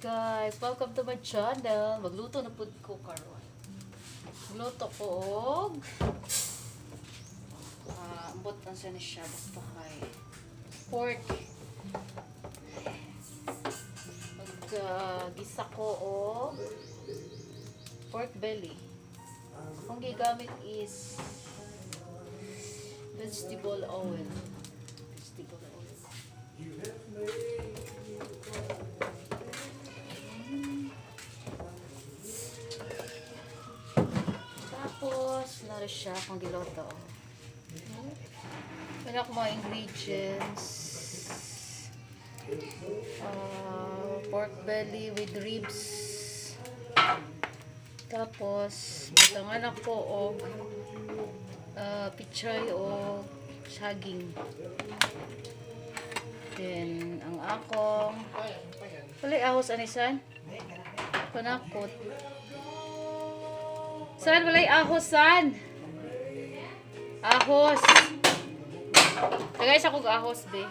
Guys, welcome to my channel. Magluto na pud ko karon. Magluto ko og ah, ambot lang siya ni siya basta kay pork. Mag ah, gisa ko og pork belly. Ang gigamit is vegetable oil. Vegetable oil. Tapos, nara siya kung giloto. Wala ko mga ingredients. Ah, pork belly with ribs. Tapos, butangan ako og uh, pichay o saging. Then, ang akong Walay ahos anisan? Panakot. San walay ahos san? Ahos. Tagay sa kog ahos be.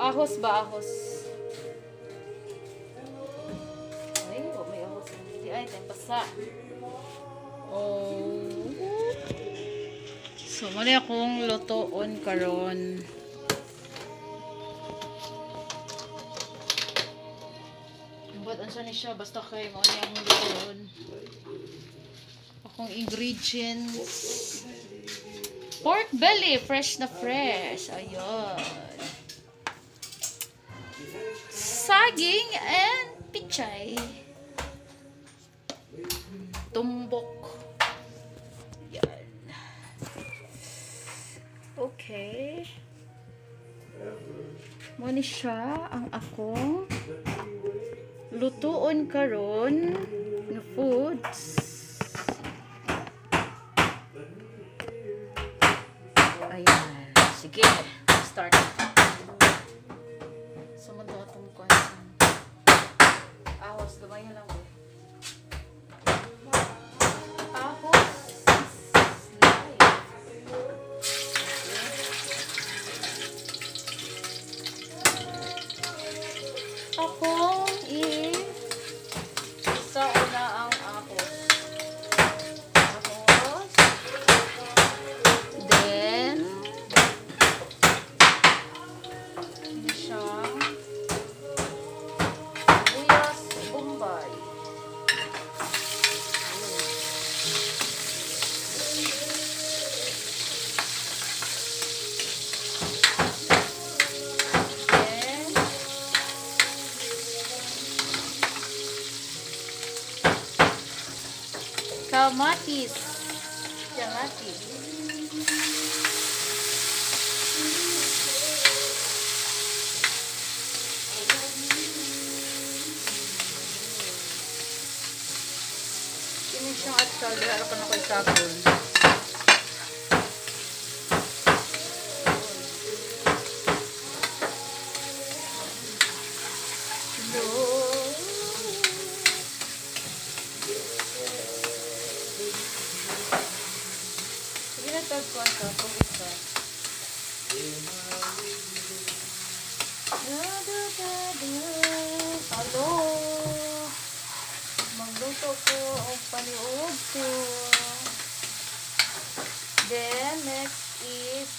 Ahos ba ahos? Ay, wa may ahos. Di ay tay pasa. Oh. So, mali akong lutoon karon. Ni siya basta kay mo niya ang lutoon. Akong ingredients. Pork belly, fresh na fresh. Ayun. Saging and pichay. Tumbok. Yan. Okay. Mo siya ang akong lutuon karon nga foods. Ayan. Sige. Start. Kamatis. Kamatis. Ini siyang at sal. Dahil ko na ko. Sige na tag ko ito. Kung isa. Hello. Magluto ko og paniog ko. Then, next is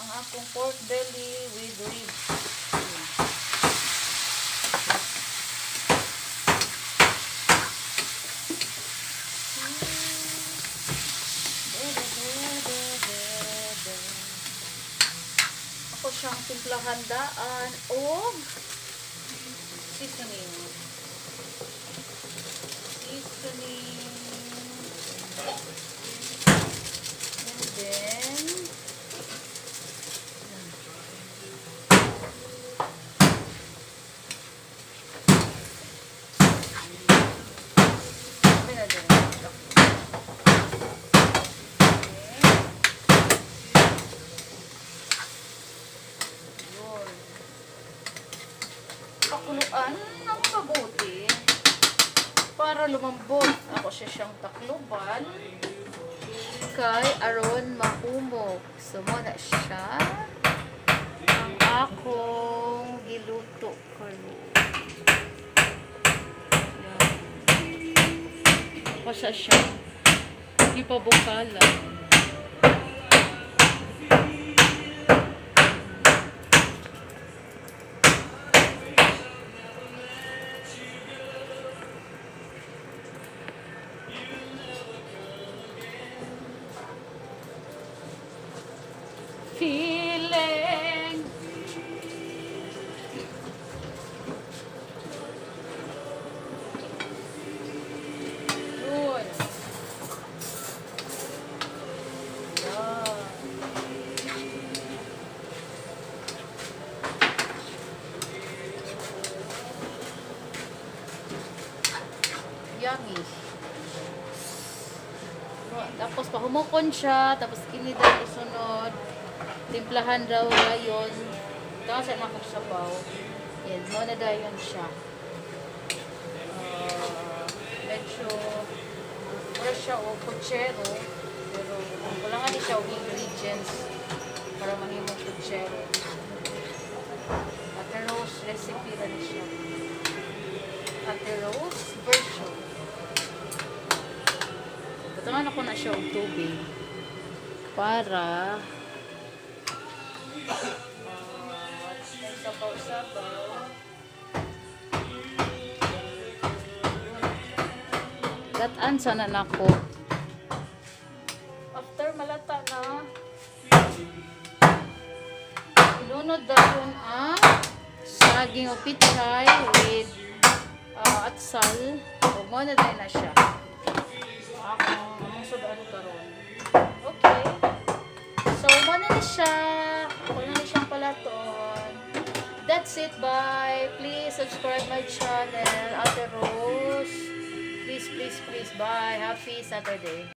ang akong pork belly with ribs. Ako siyang timplahan daan seasoning. Seasoning. Para lumambot. Ako siya siyang takluban kay aron mahumok. So, mo na siya ang akong iluto karon. Pasa siya. Hindi pa bukala. Feeling Yun. Yan. Yummy. Tapos pahumukon siya, tapos kini daw isunod. Timplahan daw dayon. Tapos ay makasabaw. Yan, mo na dayon siya. Ah, medyo wala siya o kutsero. Pero wala nga siya og ingredients para mahimong kutsero. Ate Rose recipe ni siya. Ate Rose version. Batangan ako na siya og tubig para Gataan sana nako. After malata na, ilunod dahon ang saging o pichay with uh, atsal. O mo na dahil na siya. Ako, ang sudan karon. Okay. So, mo na na siya. Ako na na siyang palaton. That's it. Bye. Please subscribe my channel. Ate Rose. Please, please, please. Bye. Happy Saturday.